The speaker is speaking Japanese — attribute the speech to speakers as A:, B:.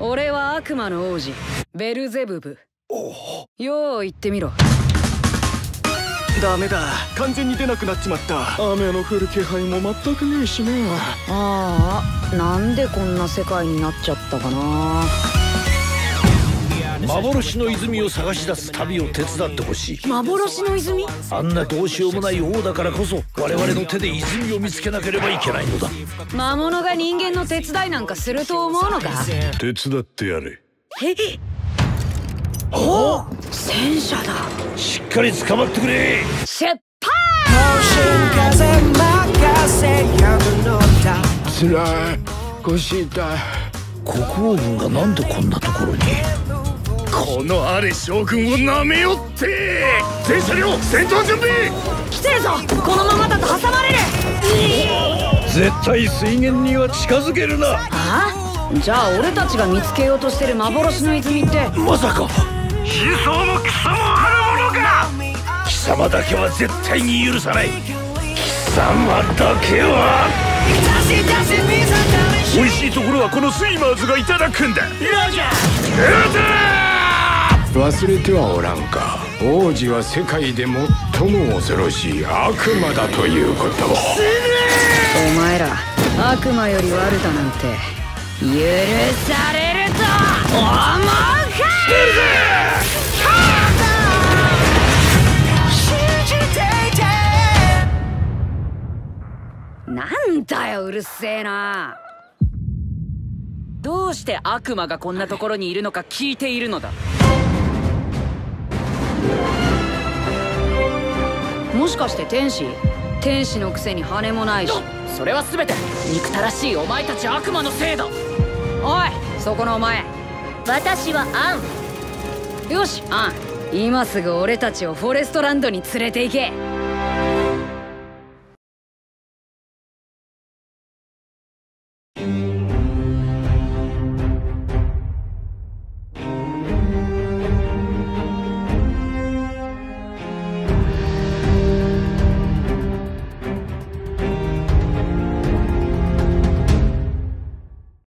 A: 俺は悪魔の王子ベルゼブブ。よう言ってみろ。
B: ダメだ。完全に出なくなっちまった。雨の降る気配も全くねえしな
A: ああなんでこんな世界になっちゃったかな
C: 幻の泉を探し出す旅を手伝ってほしい。
A: 幻の泉？
C: あんなどうしようもない王だからこそ我々の手で泉を見つけなければいけないのだ。
A: 魔物が人間の手伝いなんかすると思うのか？
C: 手伝ってやれ。
A: え？お戦車だ。
C: しっかり捕まってくれ！
A: 出発
B: つらい。腰痛い
C: 国王軍がなんでこんなところに？
B: このアレ将軍をなめよって全車両戦闘準備。
A: 来てるぞ。このままだと挟まれる。
C: 絶対水源には近づけるな。
A: あ？じゃあ俺たちが見つけようとしてる幻の泉って。
C: まさか。真相の貴様あるものか貴様だけは絶対に許さない。貴様だけは。
B: 美味しいところはこのスイマーズがいただくんだ忘れてはおらんか。王子は世界で最も恐ろしい悪魔だということ。を
A: お前ら悪魔より悪だなんて許されると思うか？なんだようるせえな。
D: どうして悪魔がこんなところにいるのか聞いているのだ。
A: もしかして天使？天使のくせに羽もないし。
D: それは全て。憎たらしいお前たち悪魔のせいだ。
A: おいそこのお前。
E: 私はアン。
A: よしアン。今すぐ俺たちをフォレストランドに連れて行け